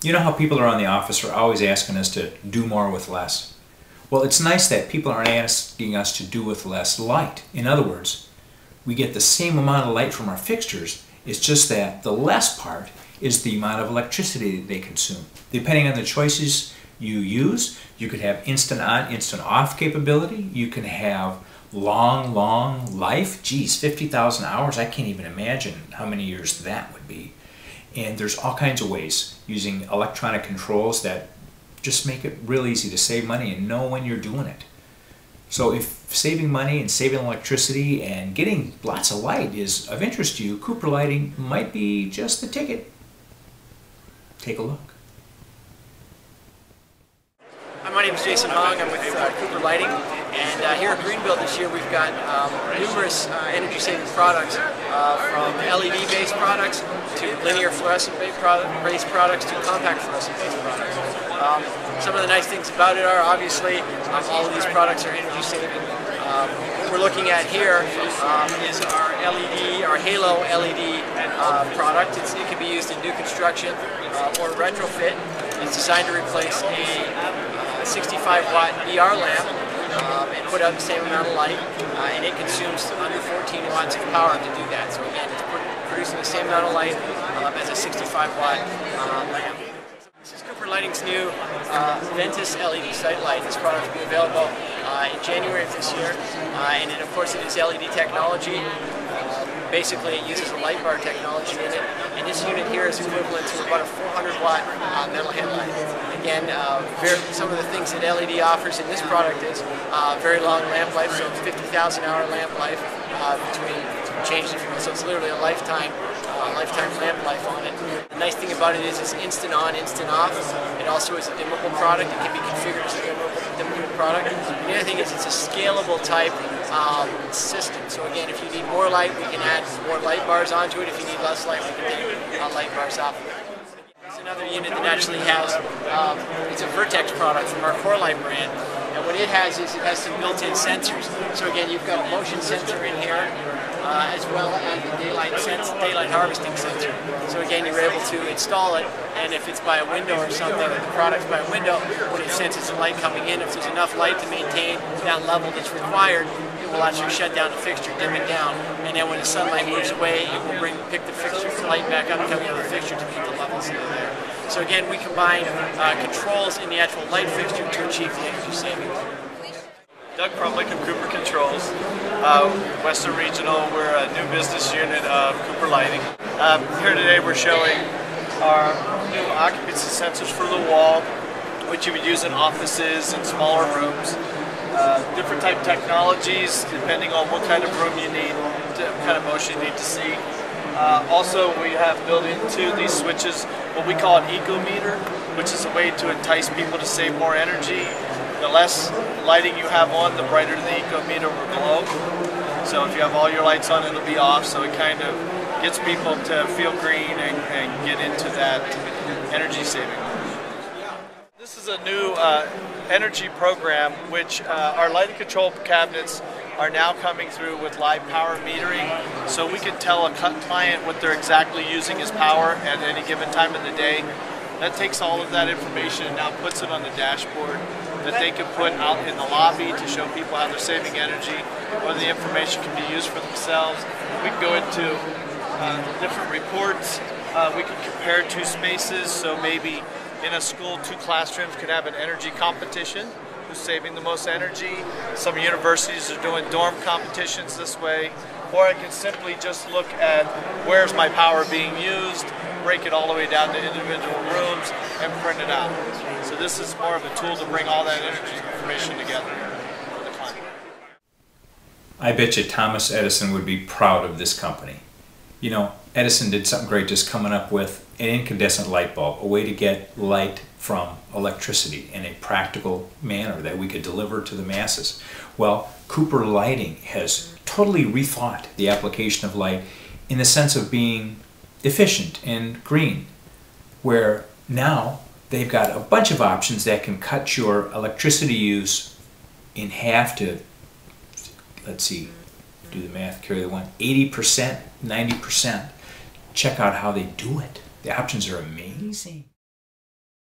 You know how people around the office are always asking us to do more with less? Well, it's nice that people aren't asking us to do with less light. In other words, we get the same amount of light from our fixtures, it's just that the less part is the amount of electricity that they consume. Depending on the choices you use, you could have instant on, instant off capability. You can have long, long life. Geez, 50,000 hours, I can't even imagine how many years that would be. And there's all kinds of ways using electronic controls that just make it real easy to save money and know when you're doing it. So if saving money and saving electricity and getting lots of light is of interest to you, Cooper Lighting might be just the ticket. Take a look. Hi, my name is Jason Hong. I'm with uh, Cooper Lighting. And uh, here at Greenbuild this year, we've got um, numerous uh, energy-saving products, uh, from LED-based products to linear fluorescent-based products to compact fluorescent-based products. Um, some of the nice things about it are, obviously, um, all of these products are energy-saving. Um, what we're looking at here um, is our LED, our Halo LED uh, product. It's, it can be used in new construction uh, or retrofit. It's designed to replace a 65 watt ER lamp um, and put out the same amount of light, uh, and it consumes under 14 watts of power to do that. So again, it's producing the same amount of light um, as a 65 watt uh, lamp. This is Cooper Lighting's new uh, Ventus LED site light. This product will be available uh, in January of this year, uh, and of course it is LED technology. Basically, it uses a light bar technology in it, and this unit here is equivalent to about a 400 watt metal halide. Again, uh, very, some of the things that LED offers in this product is uh, very long lamp life, so 50,000 hour lamp life uh, between changed if so it's literally a lifetime uh, lifetime lamp life on it. The nice thing about it is it's instant on, instant off. It also is a dimmable product. It can be configured as a dimmable, dimmable product. The other thing is it's a scalable type um, system. So again, if you need more light, we can add more light bars onto it. If you need less light, we can take uh, light bars off of it. Another unit that actually has, um, it's a Vertex product from our Corelite brand. And what it has is it has some built-in sensors. So again, you've got a motion sensor in here, uh, as well as a daylight sense, daylight harvesting sensor. So again, you're able to install it, and if it's by a window or something, if the product's by a window, when it senses the light coming in, if there's enough light to maintain that level that's required, it will actually shut down the fixture, dim it down, and then when the sunlight moves away, it will bring pick the fixture light back up coming out of the fixture to meet the levels are there. So again, we combine uh, controls in the actual light fixture to achieve the energy savings. Doug Prumlick of Cooper Controls, uh, Western Regional. We're a new business unit of Cooper Lighting. Um, here today we're showing our new occupancy sensors for the wall, which you would use in offices and smaller rooms. Uh, different type technologies depending on what kind of room you need, what kind of motion you need to see. Uh, also, we have built into these switches what we call an eco meter, which is a way to entice people to save more energy the less lighting you have on, the brighter the eco meter will glow. So if you have all your lights on, it'll be off. So it kind of gets people to feel green and, and get into that energy saving. This is a new uh, energy program which uh, our lighting control cabinets are now coming through with live power metering so we can tell a client what they're exactly using as power at any given time of the day. That takes all of that information and now puts it on the dashboard that they can put out in the lobby to show people how they're saving energy, or the information can be used for themselves. We can go into uh, different reports. Uh, we can compare two spaces, so maybe in a school, two classrooms could have an energy competition who's saving the most energy. Some universities are doing dorm competitions this way. Or I can simply just look at where's my power being used, break it all the way down to individual rooms, and print it out. So this is more of a tool to bring all that energy information together for the client. I bet you Thomas Edison would be proud of this company. You know, Edison did something great just coming up with an incandescent light bulb, a way to get light from electricity in a practical manner that we could deliver to the masses. Well, Cooper Lighting has totally rethought the application of light in the sense of being efficient and green, where now they've got a bunch of options that can cut your electricity use in half to, let's see, do the math, carry the one, 80%, 90%. Check out how they do it. The options are amazing.